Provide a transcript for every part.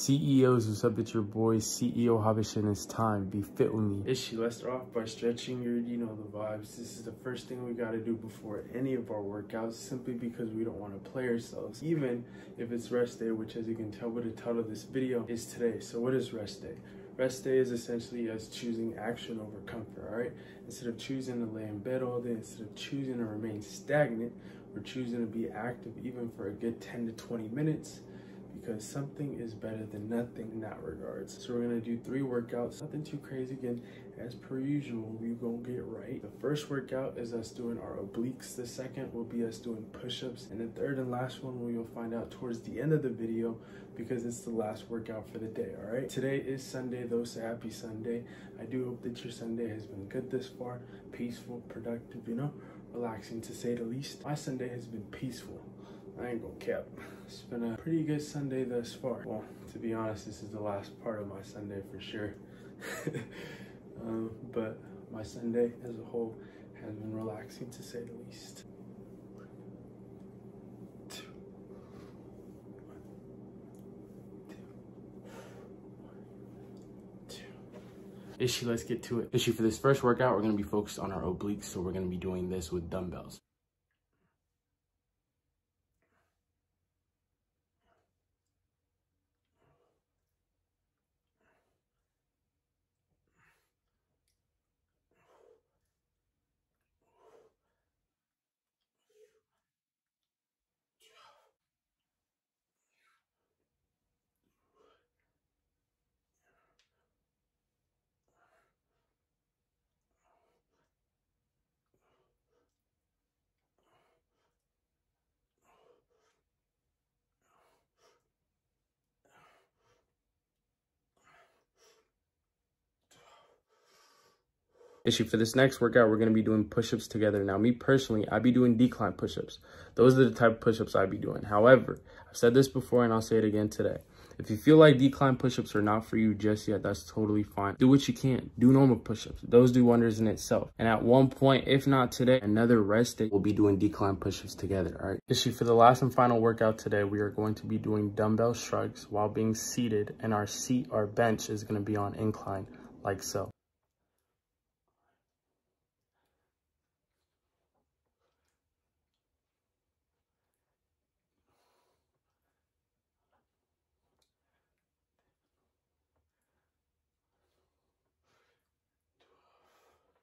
CEOs, up? It's your boy CEO Habish and it's time. Be fit with me. Ishi, let's start off by stretching your, you know, the vibes. This is the first thing we got to do before any of our workouts simply because we don't want to play ourselves. Even if it's rest day, which as you can tell by the title of this video is today. So what is rest day? Rest day is essentially us choosing action over comfort, all right? Instead of choosing to lay in bed all day, instead of choosing to remain stagnant, we're choosing to be active even for a good 10 to 20 minutes because something is better than nothing in that regards. So we're gonna do three workouts, nothing too crazy. Again, as per usual, we gonna get right. The first workout is us doing our obliques. The second will be us doing push-ups. And the third and last one we will find out towards the end of the video because it's the last workout for the day, all right? Today is Sunday, though, so happy Sunday. I do hope that your Sunday has been good this far, peaceful, productive, you know, relaxing to say the least. My Sunday has been peaceful. I ain't gonna cap. It's been a pretty good Sunday thus far. Well, to be honest, this is the last part of my Sunday for sure. um, but my Sunday as a whole has been relaxing to say the least. Issue, let's get to it. Issue for this first workout, we're gonna be focused on our obliques, so we're gonna be doing this with dumbbells. Issue for this next workout we're going to be doing push-ups together. Now me personally i be doing decline push-ups. Those are the type of push-ups i be doing. However i've said this before and i'll say it again today. If you feel like decline push-ups are not for you just yet that's totally fine. Do what you can. Do normal push-ups. Those do wonders in itself. And at one point if not today another rest day we'll be doing decline push-ups together all right? Issue for the last and final workout today we are going to be doing dumbbell shrugs while being seated and our seat our bench is going to be on incline like so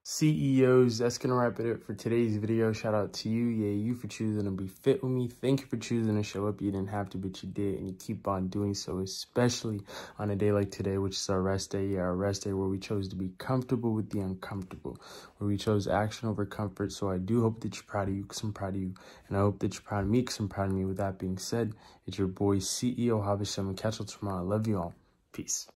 CEOs, that's going to wrap it up for today's video. Shout out to you. Yeah, you for choosing to be fit with me. Thank you for choosing to show up. You didn't have to, but you did, and you keep on doing so, especially on a day like today, which is our rest day. Yeah, our rest day where we chose to be comfortable with the uncomfortable, where we chose action over comfort. So I do hope that you're proud of you because I'm proud of you, and I hope that you're proud of me because I'm proud of me. With that being said, it's your boy, CEO and catch you tomorrow. I love you all. Peace.